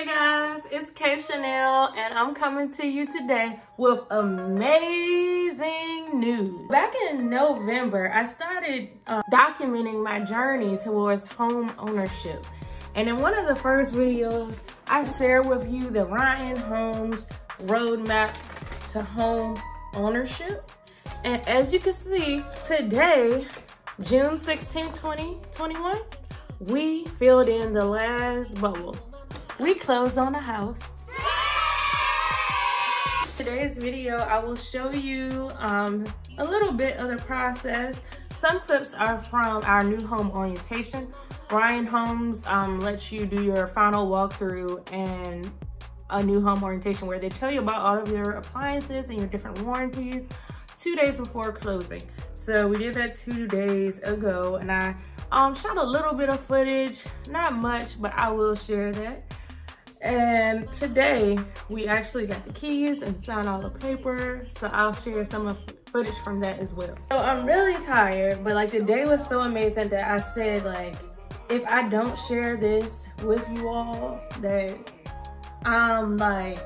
Hey guys, it's Kay Shanelle and I'm coming to you today with amazing news. Back in November, I started uh, documenting my journey towards home ownership. And in one of the first videos, I shared with you the Ryan Homes roadmap to home ownership. And as you can see, today, June 16, 2021, we filled in the last bubble. We closed on a house. Today's video, I will show you um, a little bit of the process. Some clips are from our new home orientation. Ryan Homes um, lets you do your final walkthrough and a new home orientation where they tell you about all of your appliances and your different warranties two days before closing. So we did that two days ago and I um, shot a little bit of footage, not much, but I will share that. And today we actually got the keys and signed all the paper. So I'll share some of footage from that as well. So I'm really tired, but like the day was so amazing that I said like, if I don't share this with you all, that I'm like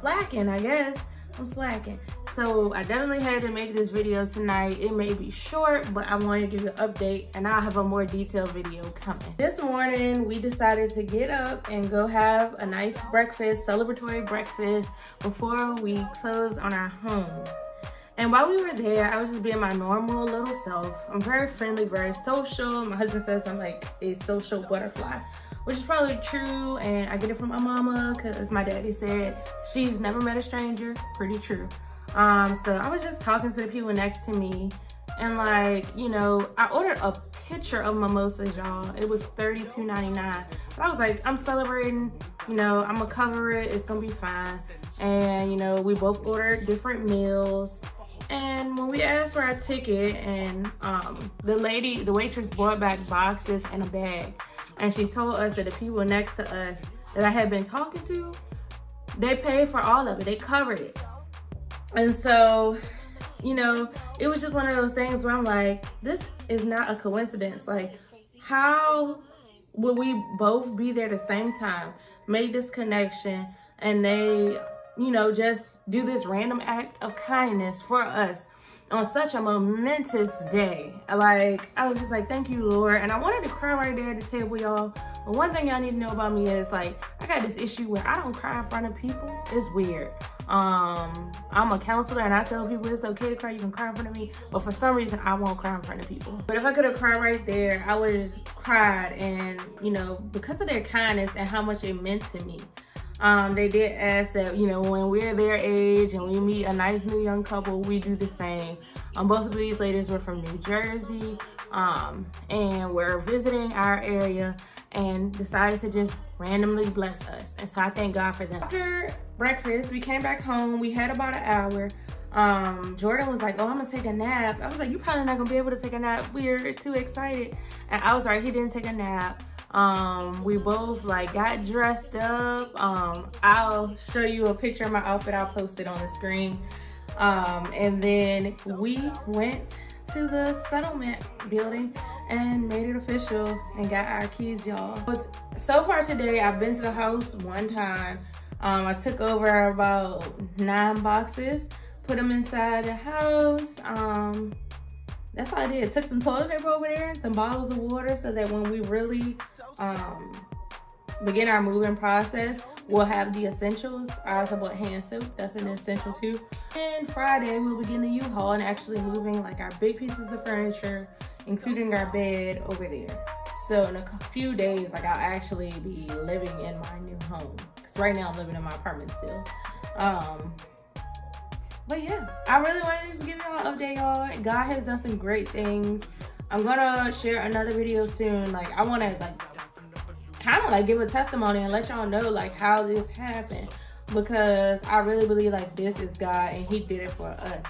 slacking, I guess. I'm slacking. So I definitely had to make this video tonight. It may be short, but I wanted to give you an update and I'll have a more detailed video coming. This morning, we decided to get up and go have a nice breakfast, celebratory breakfast before we close on our home. And while we were there, I was just being my normal little self. I'm very friendly, very social. My husband says I'm like a social butterfly, which is probably true. And I get it from my mama because my daddy said she's never met a stranger. Pretty true. Um, so I was just talking to the people next to me and like, you know, I ordered a picture of mimosas, y'all. It was $32.99. But I was like, I'm celebrating, you know, I'm gonna cover it, it's gonna be fine. And, you know, we both ordered different meals. And when we asked for our ticket and um, the lady, the waitress brought back boxes and a bag. And she told us that the people next to us that I had been talking to, they paid for all of it, they covered it. And so, you know, it was just one of those things where I'm like, this is not a coincidence. Like, how would we both be there at the same time, make this connection, and they, you know, just do this random act of kindness for us on such a momentous day. Like, I was just like, thank you, Lord. And I wanted to cry right there at the table, y'all. But one thing y'all need to know about me is like, I got this issue where I don't cry in front of people. It's weird. Um, I'm a counselor and I tell people it's okay to cry, you can cry in front of me, but for some reason I won't cry in front of people. But if I could have cried right there, I would have cried and, you know, because of their kindness and how much it meant to me. Um, they did ask that, you know, when we're their age and we meet a nice new young couple, we do the same. Um, both of these ladies were from New Jersey um, and we're visiting our area and decided to just randomly bless us. And so I thank God for them. After breakfast, we came back home. We had about an hour. Um, Jordan was like, oh, I'm gonna take a nap. I was like, you're probably not gonna be able to take a nap. We're too excited. And I was right, he didn't take a nap. Um, we both like got dressed up. Um, I'll show you a picture of my outfit. I'll post it on the screen. Um, and then we went to the settlement building and made it official and got our keys, y'all. So far today, I've been to the house one time. Um, I took over about nine boxes, put them inside the house. Um, that's all I did. Took some toilet paper over there and some bottles of water so that when we really um, begin our moving process, we'll have the essentials. I also bought hand soap, that's an essential too. And Friday, we'll begin the U-Haul and actually moving like our big pieces of furniture, including our bed over there. So in a few days, like I'll actually be living in my new home. Cause right now I'm living in my apartment still. Um, but yeah, I really wanted to just give y'all an update, y'all. God has done some great things. I'm gonna share another video soon. Like I wanna like kind of like give a testimony and let y'all know like how this happened because I really believe like this is God and he did it for us.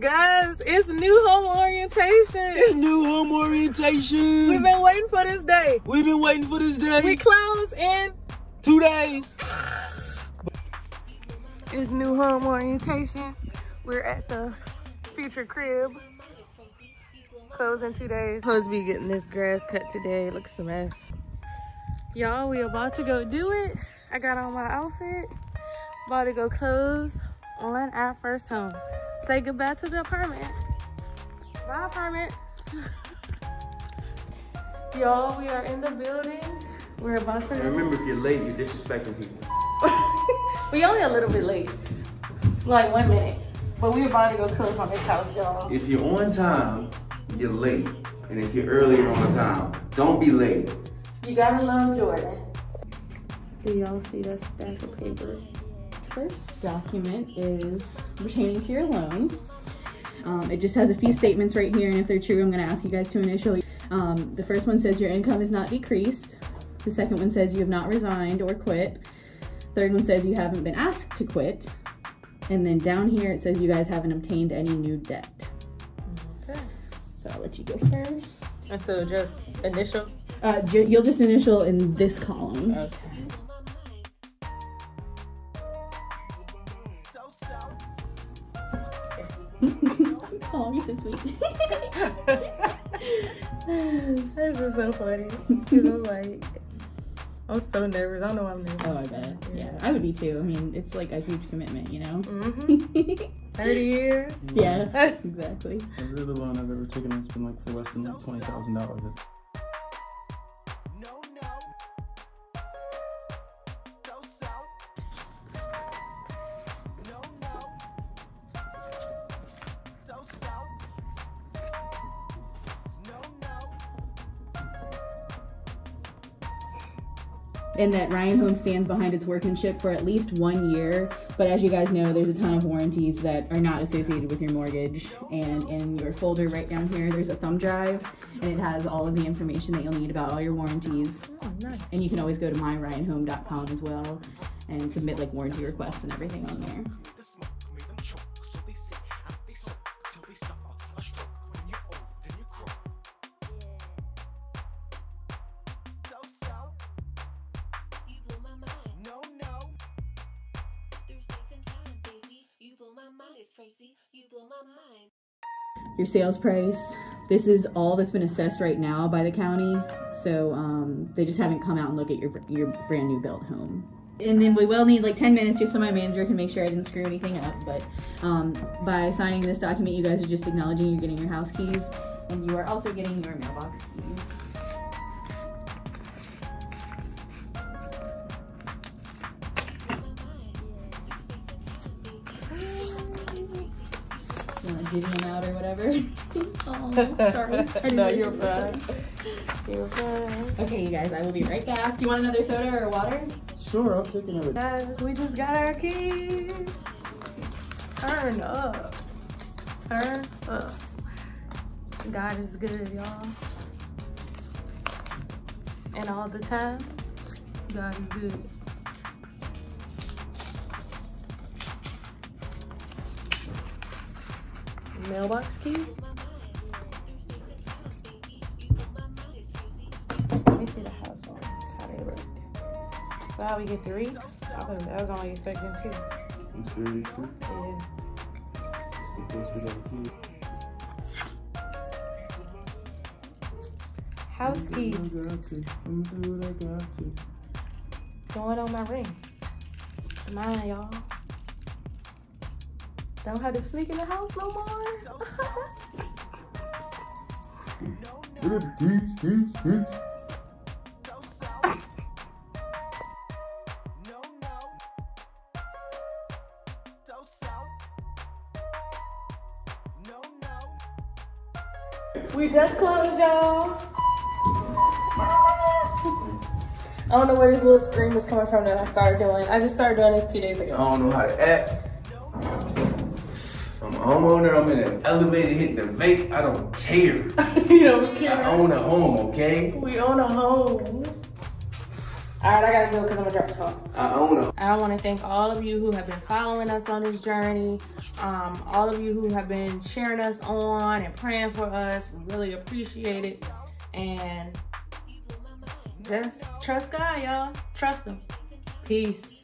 Guys, it's new home orientation. It's new home orientation. We've been waiting for this day. We've been waiting for this day. We close in two days. It's new home orientation. We're at the future crib. Closing two days. Supposed to be getting this grass cut today. Looks a mess. Y'all, we about to go do it. I got on my outfit. About to go close on our first home. Say goodbye to the apartment. Bye, apartment. Y'all, we are in the building. We're about to. Remember, if you're late, you're disrespecting people. we only a little bit late. Like one minute. But we about to go close on this house, y'all. If you're on time, you're late. And if you're early, you're on time. Don't be late. You gotta love Jordan. Do y'all see that stack of papers? First document is pertaining to your loan. Um, it just has a few statements right here, and if they're true, I'm going to ask you guys to initial. Um, the first one says your income is not decreased. The second one says you have not resigned or quit. Third one says you haven't been asked to quit. And then down here it says you guys haven't obtained any new debt. Okay. So I'll let you go first. And so just initial. Uh, you'll just initial in this column. Okay. oh, you're so sweet. this is so funny. You know, like. I'm so nervous. I don't know why I'm nervous. Oh, I bet. Yeah. yeah. I would be too. I mean, it's like a huge commitment, you know? Mm-hmm. 30 years? Yeah, exactly. Every other loan I've ever taken has been like for less than $20,000. And that Ryan Home stands behind its workmanship for at least one year. But as you guys know, there's a ton of warranties that are not associated with your mortgage. And in your folder right down here, there's a thumb drive, and it has all of the information that you'll need about all your warranties. Oh, nice. And you can always go to myryanhome.com as well and submit like warranty requests and everything on there. Crazy. You blow my mind. Your sales price. This is all that's been assessed right now by the county. So um, they just haven't come out and look at your your brand new built home. And then we will need like 10 minutes just so my manager can make sure I didn't screw anything up. But um, by signing this document, you guys are just acknowledging you're getting your house keys and you are also getting your mailbox keys. You want to divvy them out or whatever? oh, sorry. I didn't no, you're to. fine. You're fine. Okay, you guys, I will be right back. Do you want another soda or water? Sure, I'll take another. Guys, we just got our keys. Turn up. Turn up. God is good, y'all. And all the time, God is good. Mailbox key? Let me see the house on how they work. So we get three? I was, I was only expecting two. I'm serious. Yeah. Because we got a key. House key I got to. I'm gonna do what I got to. going on my ring. Mine, y'all. Don't have to sneak in the house no more. We just closed, y'all. I don't know where this little scream was coming from that I started doing. I just started doing this two days ago. I don't know how to act. I'm a homeowner. I'm in an elevator hitting the vape. I don't care. you don't care. I own a home, okay? We own a home. All right, I gotta go because I'm gonna drop the phone. I own a I want to thank all of you who have been following us on this journey. Um, all of you who have been cheering us on and praying for us. We really appreciate it. And just trust God, y'all. Trust Him. Peace.